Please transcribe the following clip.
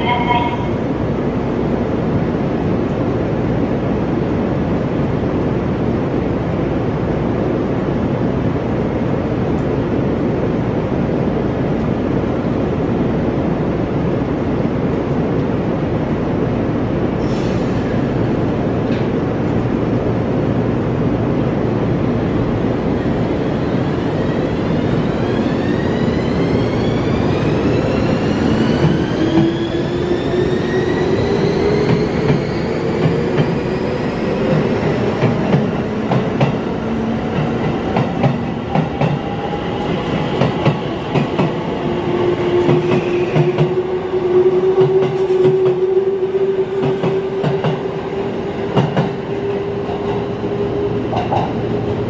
ください。好。